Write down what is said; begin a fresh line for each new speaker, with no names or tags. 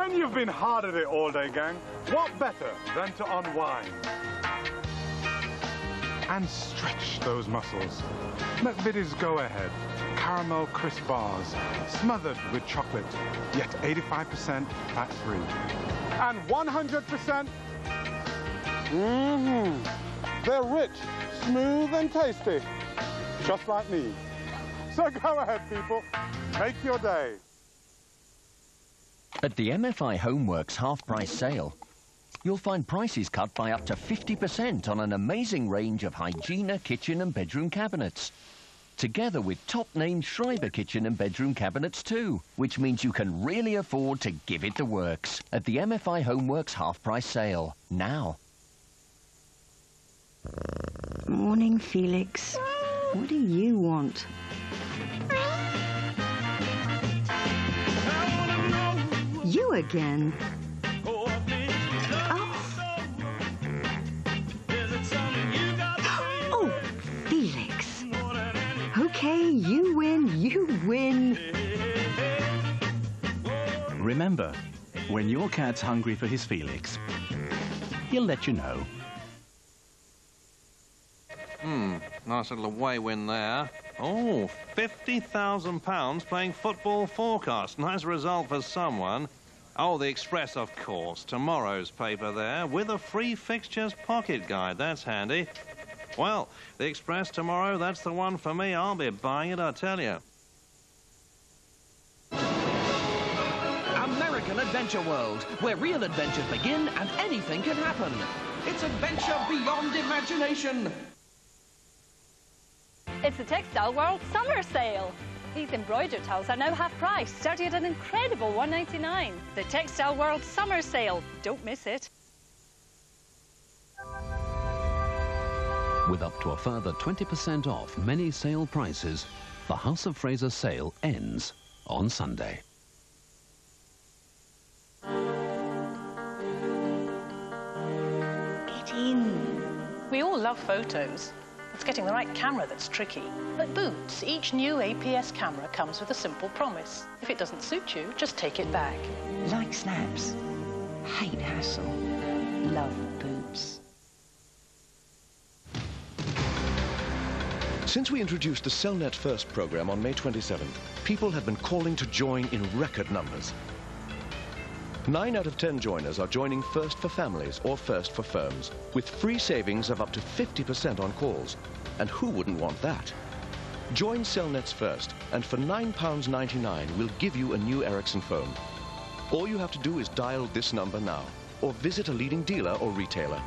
When you've been hard at it all day, gang. What better than to unwind? And stretch those muscles. McVitie's Go Ahead. Caramel crisp bars, smothered with chocolate, yet 85% fat-free. And 100% Mmm. They're rich, smooth and tasty. Just like me. So go ahead, people. Make your day.
At the MFI Homeworks half-price sale, you'll find prices cut by up to 50% on an amazing range of Hygena kitchen and bedroom cabinets. Together with top-name Schreiber kitchen and bedroom cabinets too, which means you can really afford to give it the works at the MFI Homeworks half-price sale, now.
Morning, Felix. What do you want? You again? Oh. Oh, Felix. Okay, you win, you win.
Remember, when your cat's hungry for his Felix, he'll let you know.
Hmm, nice little away win there. Oh, £50,000 playing football forecast. Nice result for someone. Oh, the Express, of course. Tomorrow's paper there with a free fixtures pocket guide. That's handy. Well, the Express tomorrow, that's the one for me. I'll be buying it, I tell you.
American Adventure World, where real adventures begin and anything can happen. It's adventure beyond imagination.
It's the Texstyle World Summer Sale. These embroidered towels are now half price, starting at an incredible $1.99. The Texstyle World Summer Sale. Don't miss it.
With up to a further 20% off many sale prices, the House of Fraser sale ends on Sunday.
Get in.
We all love photos. It's getting the right camera that's tricky. At Boots, each new APS camera comes with a simple promise. If it doesn't suit you, just take it back.
Like snaps. Hate hassle. Love Boots.
Since we introduced the Cellnet First program on May 27th, people have been calling to join in record numbers. Nine out of 10 joiners are joining First for families or First for firms, with free savings of up to 50% on calls. And who wouldn't want that? Join Cellnets First, and for £9.99, we'll give you a new Ericsson phone. All you have to do is dial this number now, or visit a leading dealer or retailer.